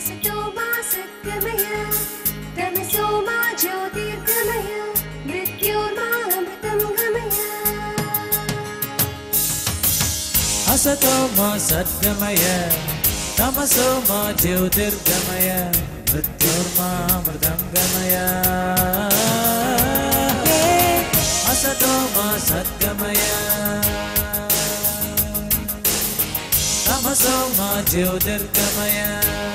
असतो मा असतो मा सद्गमय तमसो मा ज्योतिर्गमय मृत्युर्मामृतं गमय असतो मा सद्गमय तमसो मा ज्योतिर्गमय।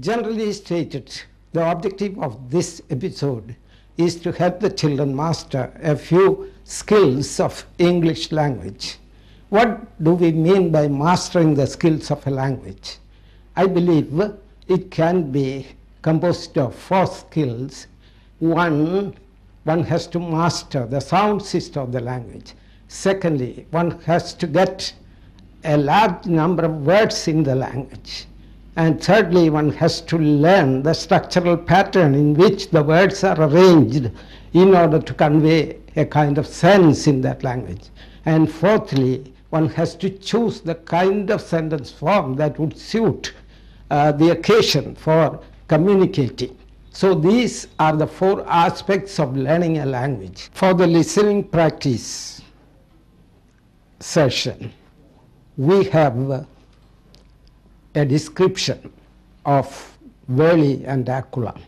Generally stated, the objective of this episode is to help the children master a few skills of English language. What do we mean by mastering the skills of a language? I believe it can be composed of four skills. One, one has to master the sound system of the language. Secondly, one has to get a large number of words in the language. And thirdly, one has to learn the structural pattern in which the words are arranged in order to convey a kind of sense in that language. And fourthly, one has to choose the kind of sentence form that would suit uh, the occasion for communicating. So these are the four aspects of learning a language. For the listening practice session, we have a description of Veli and Akula.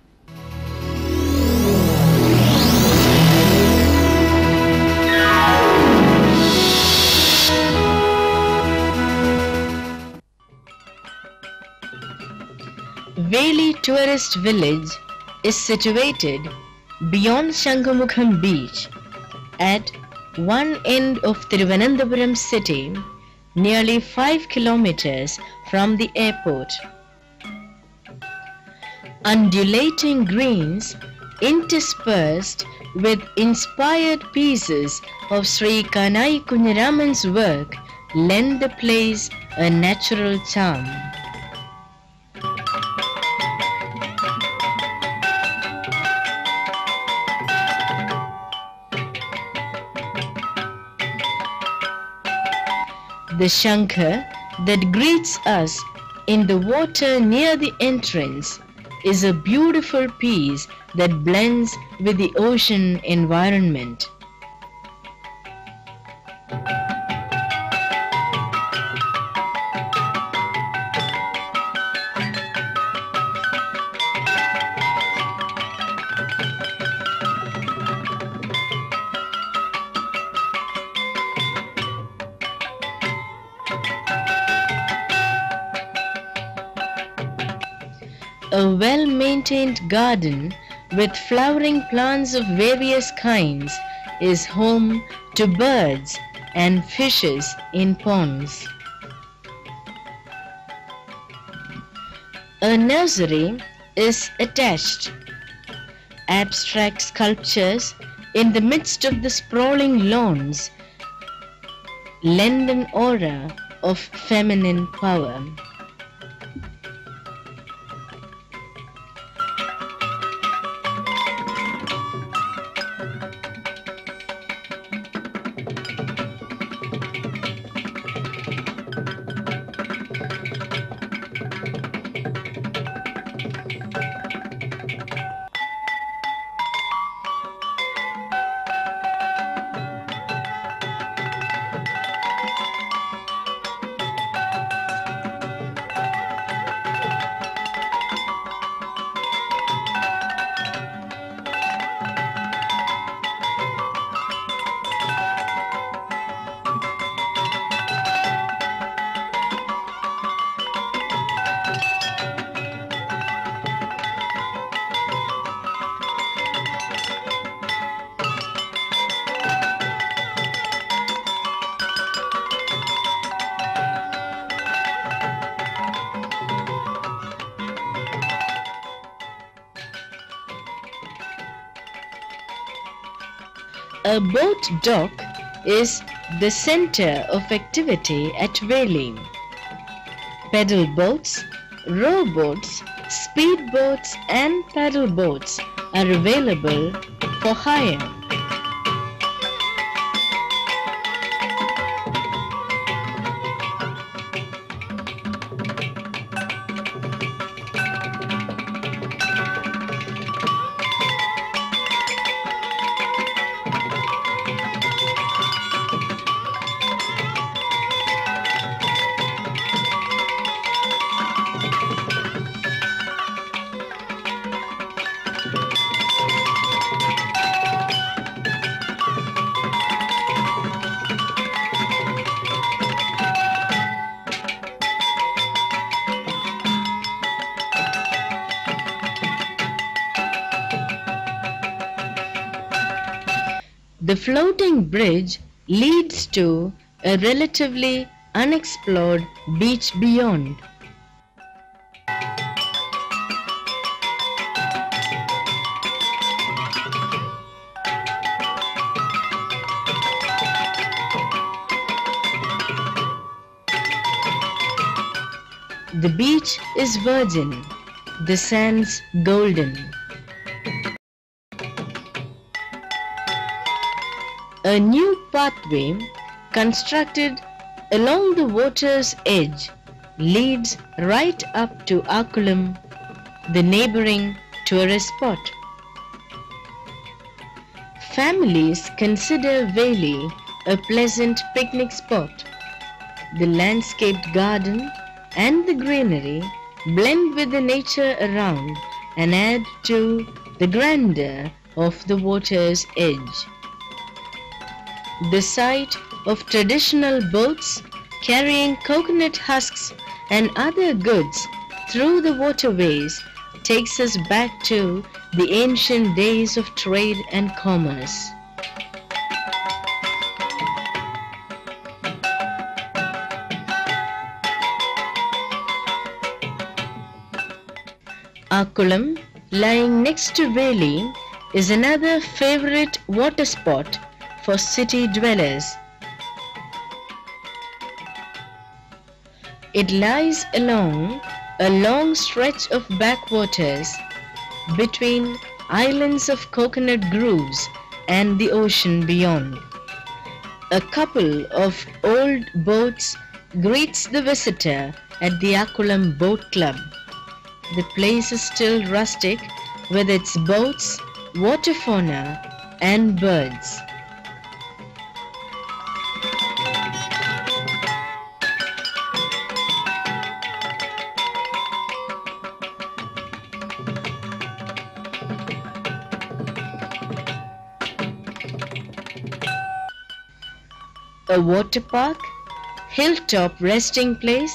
Veli Tourist Village is situated beyond Shanghumukham beach at one end of Thiruvananthapuram city, nearly 5 kilometers from the airport. Undulating greens interspersed with inspired pieces of Sri Kanai Kunhiraman's work lend the place a natural charm. The Shankar that greets us in the water near the entrance is a beautiful piece that blends with the ocean environment. A well maintained garden with flowering plants of various kinds is home to birds and fishes in ponds. A nursery is attached. Abstract sculptures in the midst of the sprawling lawns lend an aura of feminine power. A boat dock is the center of activity at Veli. Pedal boats, row boats, speed boats and paddle boats are available for hire. The floating bridge leads to a relatively unexplored beach beyond. The beach is virgin, the sands golden. A new pathway constructed along the water's edge leads right up to Akulam, the neighboring tourist spot. Families consider Veli a pleasant picnic spot. The landscaped garden and the greenery blend with the nature around and add to the grandeur of the water's edge. The sight of traditional boats carrying coconut husks and other goods through the waterways takes us back to the ancient days of trade and commerce. Akulam, lying next to Veli, is another favorite water spot for city dwellers. It lies along a long stretch of backwaters between islands of coconut groves and the ocean beyond. A couple of old boats greets the visitor at the Akulam Boat Club. The place is still rustic with its boats, water fauna, and birds. A water park, hilltop resting place,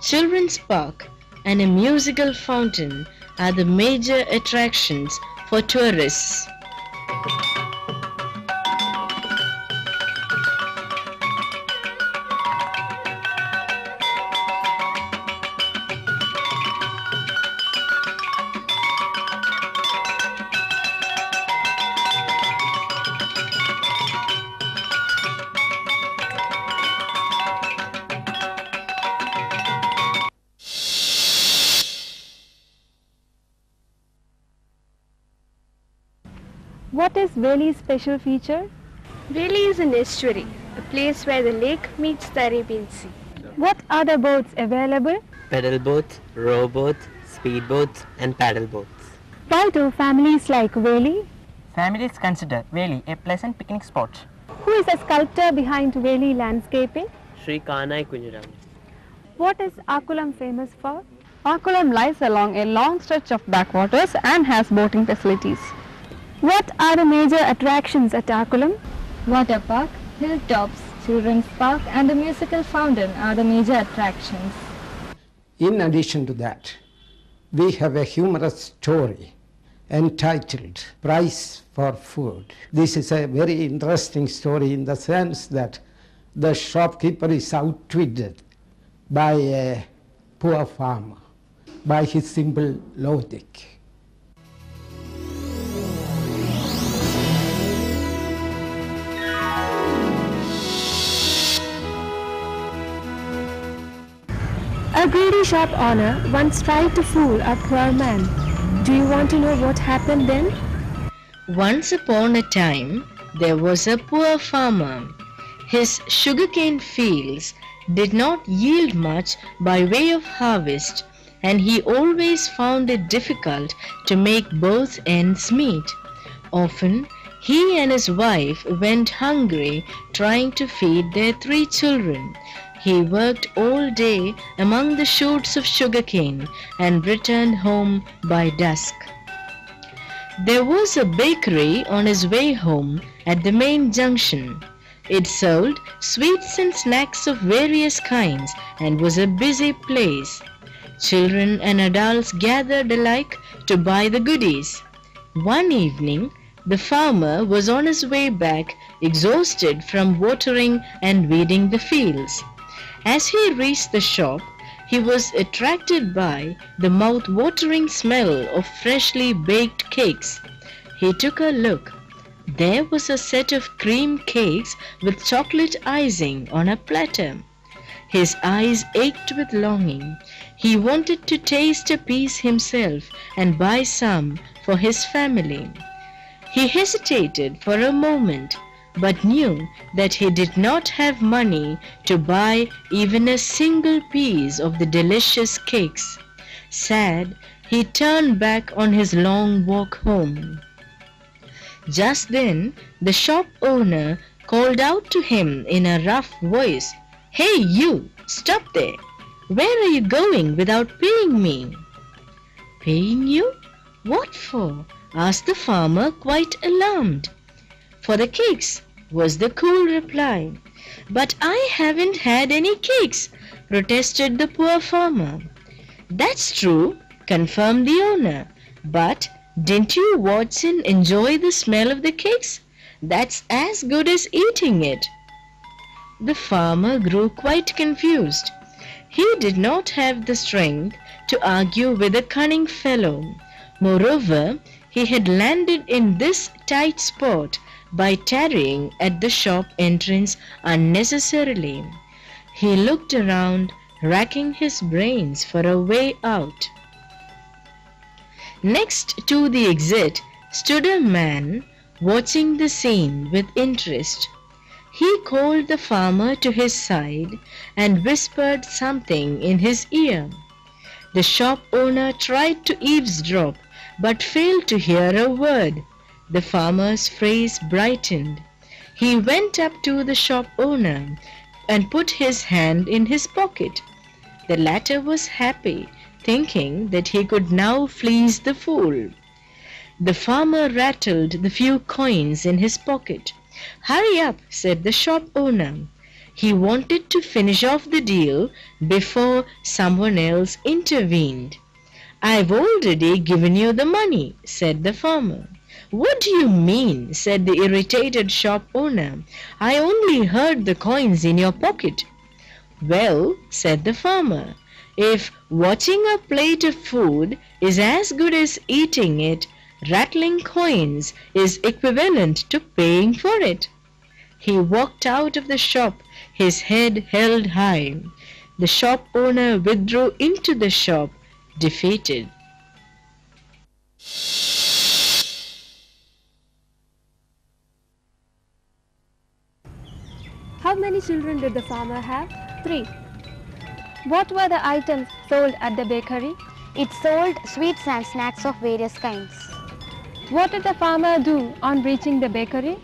children's park, and a musical fountain are the major attractions for tourists. What is Veli's special feature? Veli is an estuary, a place where the lake meets the Arabian Sea. What other boats available? pedal boats, row boats, speed boats, and paddle boats. Why do families like Veli? Families consider Veli a pleasant picnic spot. Who is the sculptor behind Veli landscaping? Sri Kanai Kunjaram. What is Akulam famous for? Akulam lies along a long stretch of backwaters and has boating facilities. What are the major attractions at Akulam? Water park, hilltops, children's park and the musical fountain are the major attractions. In addition to that, we have a humorous story entitled Price for Food. This is a very interesting story in the sense that the shopkeeper is outwitted by a poor farmer by his simple logic. Shop owner once tried to fool a poor man. Do you want to know what happened then? Once upon a time, there was a poor farmer. His sugarcane fields did not yield much by way of harvest, and he always found it difficult to make both ends meet. Often, he and his wife went hungry trying to feed their three children. He worked all day among the shoots of sugarcane and returned home by dusk. There was a bakery on his way home at the main junction. It sold sweets and snacks of various kinds and was a busy place. Children and adults gathered alike to buy the goodies. One evening, the farmer was on his way back, exhausted from watering and weeding the fields. As he reached the shop, he was attracted by the mouth-watering smell of freshly baked cakes. He took a look. There was a set of cream cakes with chocolate icing on a platter. His eyes ached with longing. He wanted to taste a piece himself and buy some for his family. He hesitated for a moment, but knew that he did not have money to buy even a single piece of the delicious cakes. Sad, he turned back on his long walk home. Just then, the shop owner called out to him in a rough voice, Hey you, stop there! Where are you going without paying me? Paying you? What for? asked the farmer quite alarmed. For the cakes, was the cool reply. But I haven't had any cakes, protested the poor farmer. That's true, confirmed the owner. But didn't you, Watson, enjoy the smell of the cakes? That's as good as eating it. The farmer grew quite confused. He did not have the strength to argue with a cunning fellow. Moreover, he had landed in this tight spot by tarrying at the shop entrance unnecessarily. He looked around, racking his brains for a way out. Next to the exit stood a man watching the scene with interest. He called the farmer to his side and whispered something in his ear. The shop owner tried to eavesdrop but failed to hear a word. The farmer's face brightened. He went up to the shop owner and put his hand in his pocket. The latter was happy, thinking that he could now fleece the fool. The farmer rattled the few coins in his pocket. Hurry up, said the shop owner. He wanted to finish off the deal before someone else intervened. I've already given you the money, said the farmer. What do you mean? said the irritated shop owner. I only heard the coins in your pocket. Well, said the farmer, if watching a plate of food is as good as eating it, rattling coins is equivalent to paying for it. He walked out of the shop, his head held high. The shop owner withdrew into the shop, defeated. How many children did the farmer have? Three. What were the items sold at the bakery? It sold sweets and snacks of various kinds. What did the farmer do on reaching the bakery?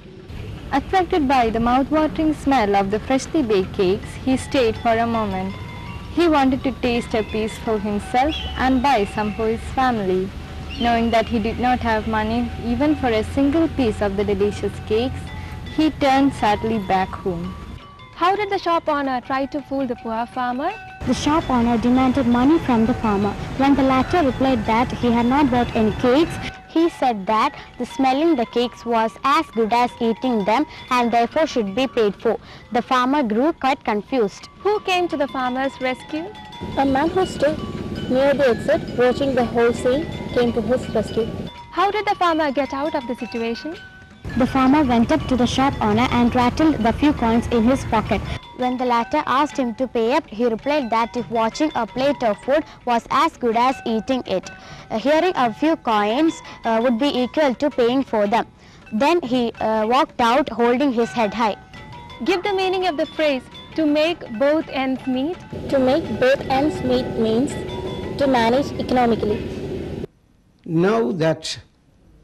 Attracted by the mouth-watering smell of the freshly baked cakes, he stayed for a moment. He wanted to taste a piece for himself and buy some for his family. Knowing that he did not have money even for a single piece of the delicious cakes, he turned sadly back home. How did the shop owner try to fool the poor farmer? The shop owner demanded money from the farmer. When the latter replied that he had not bought any cakes, he said that the smelling the cakes was as good as eating them and therefore should be paid for. The farmer grew quite confused. Who came to the farmer's rescue? A man who stood near the exit watching the whole scene came to his rescue. How did the farmer get out of the situation? The farmer went up to the shop owner and rattled the few coins in his pocket. When the latter asked him to pay up, he replied that if watching a plate of food was as good as eating it, uh, hearing a few coins uh, would be equal to paying for them. Then he uh, walked out holding his head high. Give the meaning of the phrase to make both ends meet. To make both ends meet means to manage economically. Now that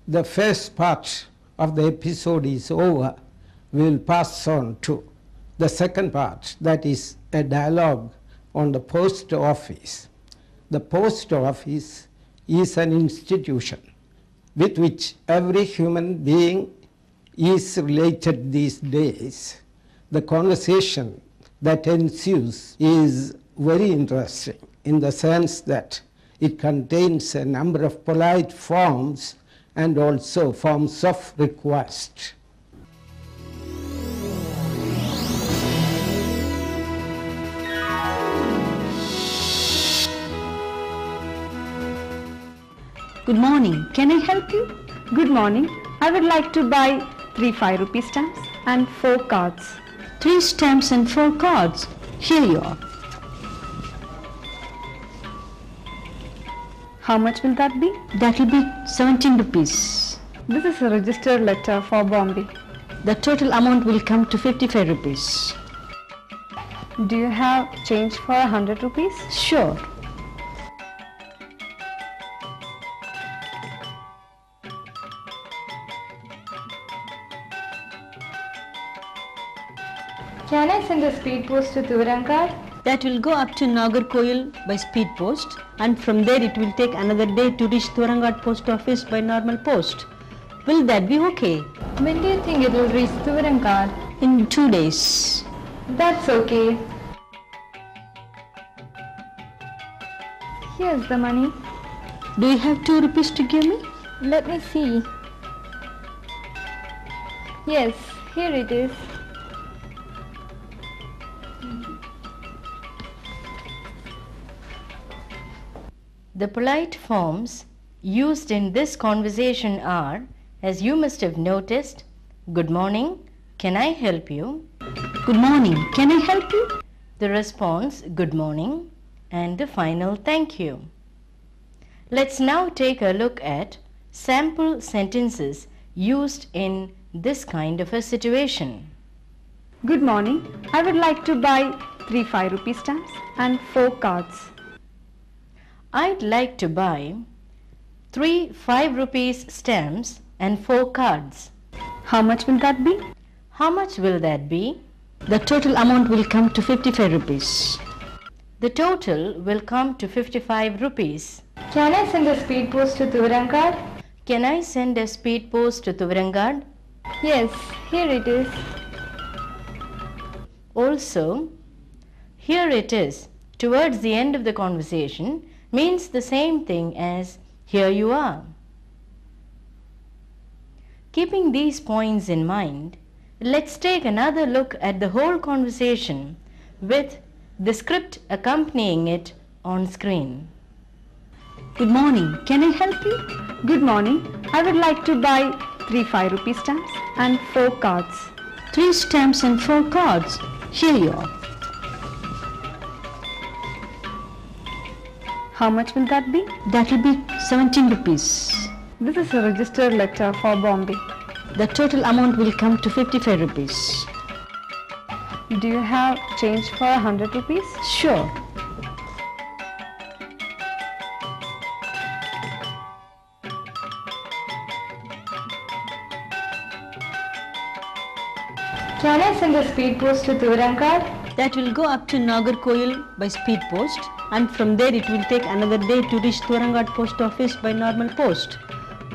the first part of the episode is over, we will pass on to the second part, that is a dialogue on the post office. The post office is an institution with which every human being is related these days. The conversation that ensues is very interesting in the sense that it contains a number of polite forms and also forms of request. Good morning. Can I help you? Good morning. I would like to buy three 5 rupee stamps and four cards. Three stamps and four cards. Here you are. How much will that be? That will be 17 rupees. This is a registered letter for Bombay. The total amount will come to 55 rupees. Do you have change for a 100 rupees? Sure. Can I send a speed post to Tuvarankar? That will go up to Nagercoil by speed post and from there it will take another day to reach Thurangat post office by normal post. Will that be okay? When do you think it will reach Tuvarankar? In two days. That's okay. Here's the money. Do you have two rupees to give me? Let me see. Yes, here it is. The polite forms used in this conversation are, as you must have noticed, good morning, can I help you? Good morning. Can I help you? The response, good morning, and the final thank you. Let's now take a look at sample sentences used in this kind of a situation. Good morning. I would like to buy three 5 rupee stamps and four cards. I'd like to buy three 5 rupees stamps and four cards. How much will that be? How much will that be? The total amount will come to 55 rupees. The total will come to 55 rupees. Can I send a speed post to Tuvarankar? Can I send a speed post to Tuvarangad? Yes, here it is. Also, here it is towards the end of the conversation means the same thing as here you are. Keeping these points in mind, let's take another look at the whole conversation with the script accompanying it on screen. Good morning. Can I help you? Good morning. I would like to buy three 5 rupee stamps and four cards. Three stamps and four cards. Here you are. How much will that be? That will be 17 rupees. This is a registered letter for Bombay. The total amount will come to 55 rupees. Do you have change for a 100 rupees? Sure. Can I send a speed post to Tuvarankar? That will go up to Nagercoil by speed post and from there it will take another day to reach Thurangat post office by normal post.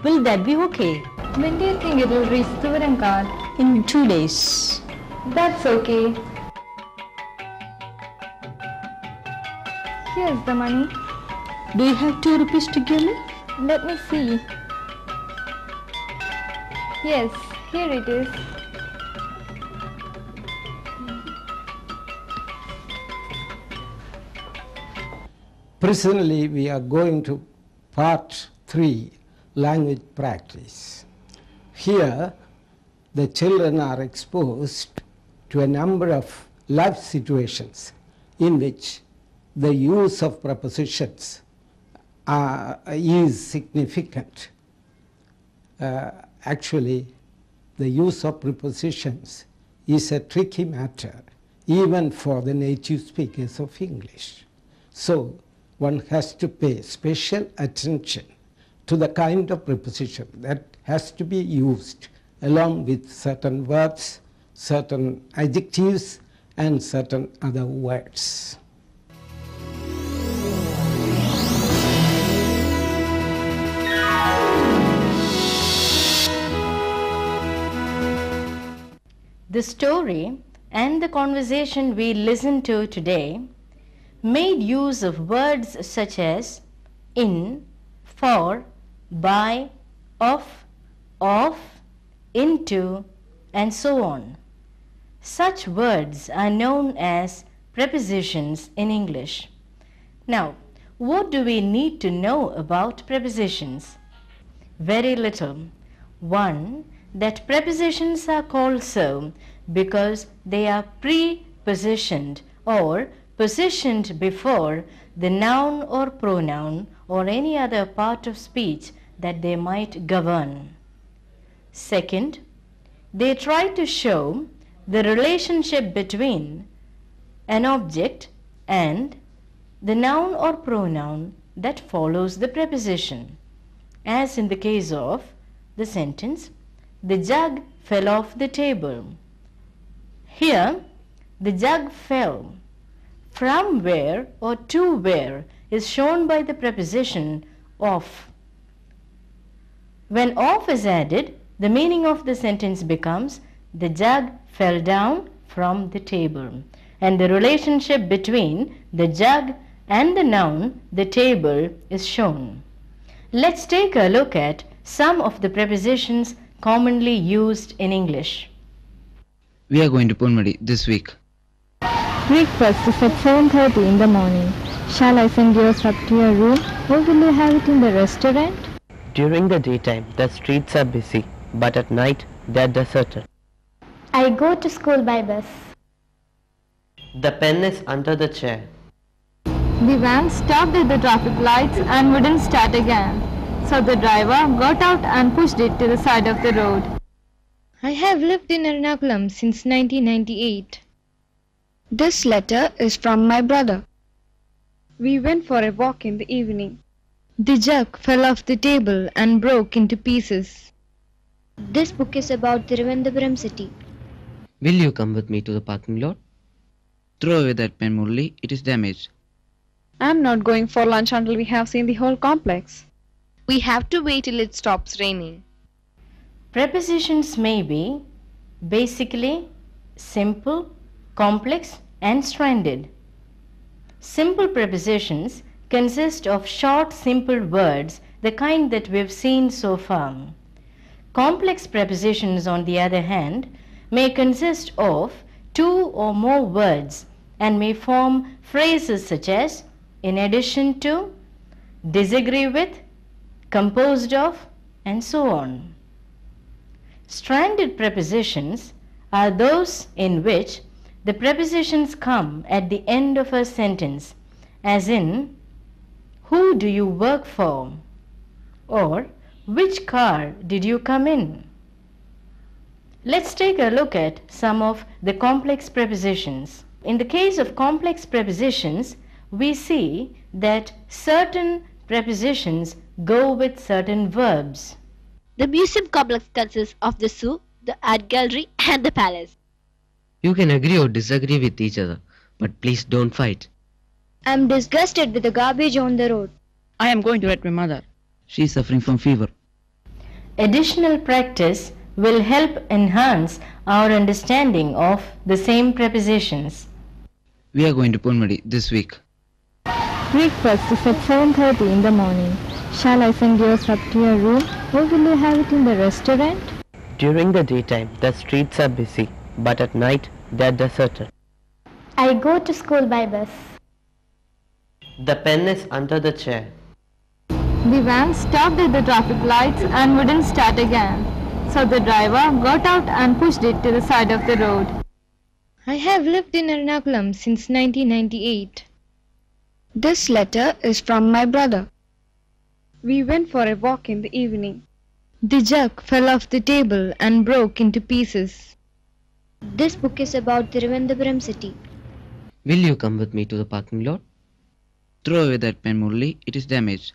Will that be okay? When do you think it will reach Tuvarankar? In two days. That's okay. Here's the money. Do you have two rupees to give me? Let me see. Yes, here it is. Presently, we are going to part 3 language practice. Here, the children are exposed to a number of life situations in which the use of prepositions is significant. Uh, actually, the use of prepositions is a tricky matter even for the native speakers of English. So one has to pay special attention to the kind of preposition that has to be used along with certain verbs, certain adjectives, and certain other words. The story and the conversation we listened to today made use of words such as in, for, by, of, of, into, and so on. Such words are known as prepositions in English. Now, what do we need to know about prepositions? Very little. One, that prepositions are called so because they are prepositioned or positioned before the noun or pronoun or any other part of speech that they might govern. Second, they try to show the relationship between an object and the noun or pronoun that follows the preposition, as in the case of the sentence, the jug fell off the table. Here, the jug fell. From where or to where is shown by the preposition of. When of is added, the meaning of the sentence becomes the jug fell down from the table. And the relationship between the jug and the noun, the table, is shown. Let's take a look at some of the prepositions commonly used in English. We are going to Ponmudi this week. Breakfast is at 7.30 in the morning. Shall I send yours up to your room or will you have it in the restaurant? During the daytime, the streets are busy, but at night, they are deserted. I go to school by bus. The pen is under the chair. The van stopped at the traffic lights and wouldn't start again. So the driver got out and pushed it to the side of the road. I have lived in Ernakulam since 1998. This letter is from my brother. We went for a walk in the evening. The jug fell off the table and broke into pieces. This book is about Thiruvananthapuram city. Will you come with me to the parking lot? Throw away that pen, Murli. It is damaged. I'm not going for lunch until we have seen the whole complex. We have to wait till it stops raining. Prepositions may be basically simple, complex, and stranded. Simple prepositions consist of short, simple words, the kind that we've seen so far. Complex prepositions, on the other hand, may consist of two or more words and may form phrases such as in addition to, disagree with, composed of, and so on. Stranded prepositions are those in which the prepositions come at the end of a sentence, as in, Who do you work for? or Which car did you come in? Let's take a look at some of the complex prepositions. In the case of complex prepositions, we see that certain prepositions go with certain verbs. The museum complex consists of the zoo, the art gallery, and the palace. You can agree or disagree with each other, but please don't fight. I'm disgusted with the garbage on the road. I am going to write my mother. She is suffering from fever. Additional practice will help enhance our understanding of the same prepositions. We are going to Ponmudi this week. Breakfast is at 7.30 in the morning. Shall I send yours up to your room or will you have it in the restaurant? During the daytime, the streets are busy, but at night, they are deserted. I go to school by bus. The pen is under the chair. The van stopped at the traffic lights and wouldn't start again. So the driver got out and pushed it to the side of the road. I have lived in Ernakulam since 1998. This letter is from my brother. We went for a walk in the evening. The jug fell off the table and broke into pieces. This book is about Thiruvananthapuram city. Will you come with me to the parking lot? Throw away that pen, Murli. It is damaged.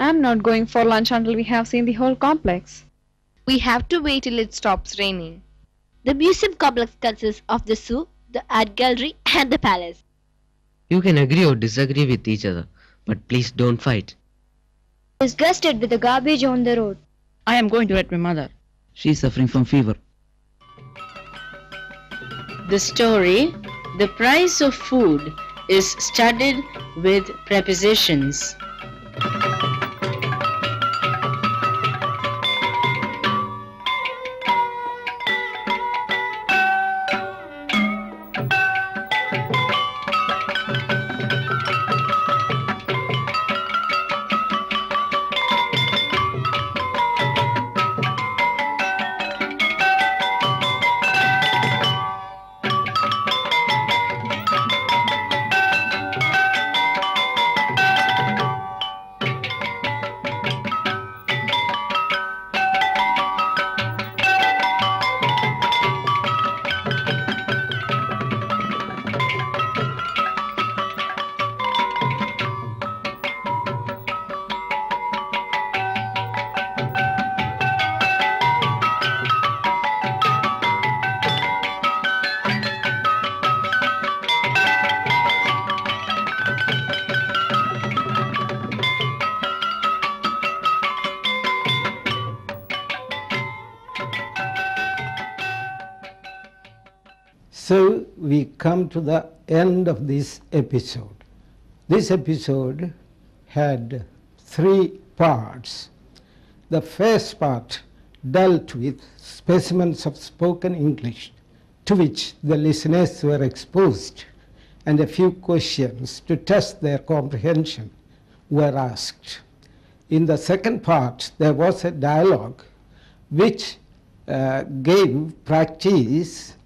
I'm not going for lunch until we have seen the whole complex. We have to wait till it stops raining. The museum complex consists of the zoo, the art gallery, and the palace. You can agree or disagree with each other, but please don't fight. Disgusted with the garbage on the road. I am going to let my mother. She is suffering from fever. The story, The Price of Food, is studied with prepositions. So we come to the end of this episode. This episode had three parts. The first part dealt with specimens of spoken English to which the listeners were exposed, and a few questions to test their comprehension were asked. In the second part, there was a dialogue which uh, gave practice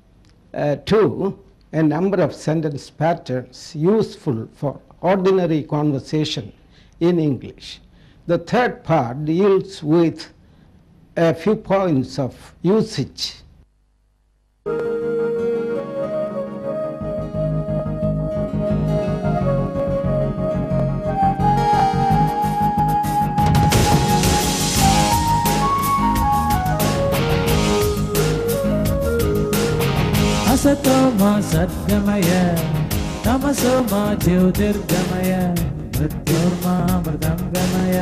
uh, to a number of sentence patterns useful for ordinary conversation in English. The third part deals with a few points of usage. असतो मा सद्गमय तमसो मा ज्योतिर्गमय मृत्युर्मा मृदङ्गमय